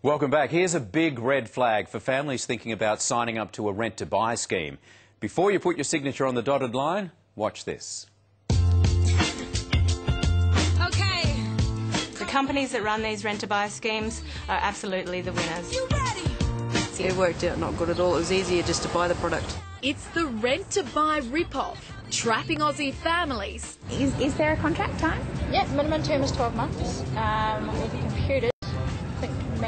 Welcome back. Here's a big red flag for families thinking about signing up to a rent to buy scheme. Before you put your signature on the dotted line, watch this. Okay. The companies that run these rent to buy schemes are absolutely the winners. You ready? It worked out not good at all. It was easier just to buy the product. It's the rent to buy rip-off, trapping Aussie families. Is, is there a contract time? Yeah, minimum term is 12 months. Um,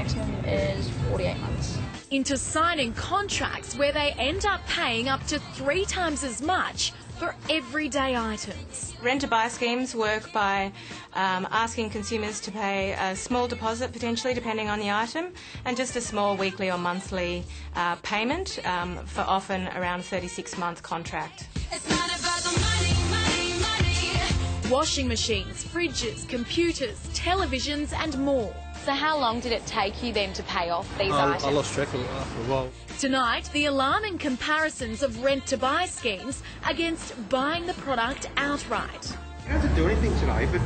maximum is 48 months. into signing contracts where they end up paying up to three times as much for everyday items. Rent to buy schemes work by um, asking consumers to pay a small deposit, potentially depending on the item, and just a small weekly or monthly uh, payment um, for often around a 36 month contract. It's not about the money, money, money. Washing machines, fridges, computers, televisions, and more. So how long did it take you then to pay off these I, items? I lost track of it after a while. Tonight, the alarming comparisons of rent to buy schemes against buying the product outright. You don't have to do anything today, but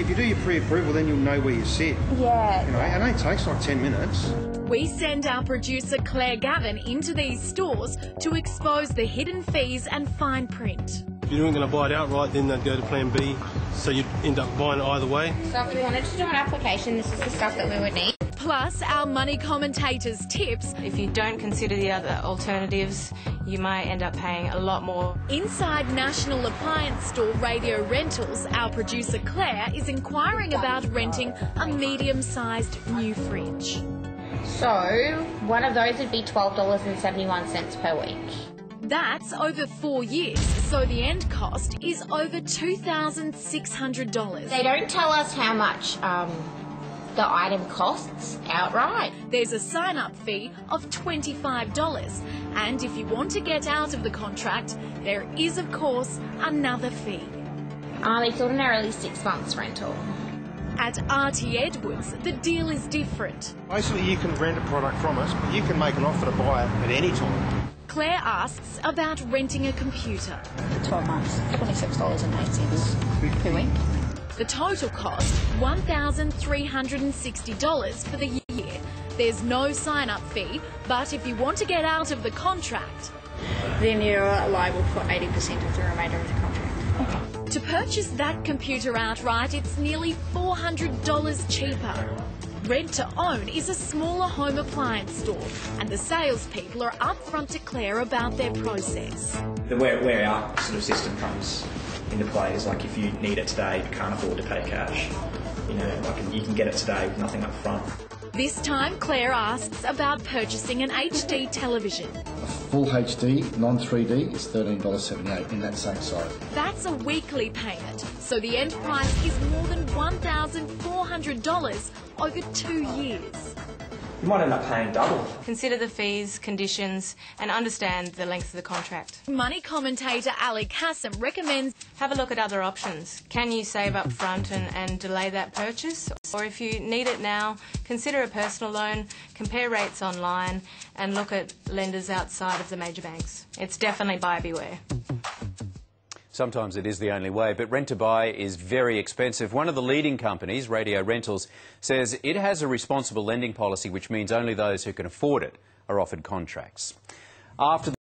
if you do your pre-approval, then you'll know where you sit. Yeah. You know, and it takes like 10 minutes. We send our producer Claire Gavin into these stores to expose the hidden fees and fine print. If you weren't going to buy it outright, then they'd go to Plan B, so you'd end up buying it either way. So if we wanted to do an application, this is the stuff that we would need. Plus, our money commentators' tips. If you don't consider the other alternatives, you might end up paying a lot more. Inside National Appliance Store Radio Rentals, our producer Claire is inquiring about renting a medium sized new fridge. So one of those would be $12.71 per week. That's over four years, so the end cost is over $2,600. They don't tell us how much um, the item costs outright. There's a sign up fee of $25, and if you want to get out of the contract, there is, of course, another fee. Um, it's ordinarily six months rental. At RT Edwards, the deal is different. Basically, you can rent a product from us, but you can make an offer to buy it at any time. Claire asks about renting a computer. 12 months, $26.08 per week. The total cost $1,360 for the year. There's no sign up fee, but if you want to get out of the contract, Then you're liable for 80% of the remainder of the contract. to purchase that computer outright, it's nearly $400 cheaper. Rent to own is a smaller home appliance store, and the salespeople are upfront to Claire about their process. the where, where our sort of system comes into play is like if you need it today, but can't afford to pay cash, you know, like you can get it today with nothing up front. This time, Claire asks about purchasing an HD television. Full HD, non 3D is $13.78 in that same site. That's a weekly payment, so the end price is more than $1,400 over two years. You might end up paying double. Consider the fees, conditions, and understand the length of the contract. Money commentator Ali Kassam recommends Have a look at other options. Can you save up front and, and delay that purchase? Or if you need it now, consider a personal loan, compare rates online, and look at lenders outside of the major banks. It's definitely buyer beware. Sometimes it is the only way, but rent to buy is very expensive. One of the leading companies, Radio Rentals, says it has a responsible lending policy, which means only those who can afford it are offered contracts. After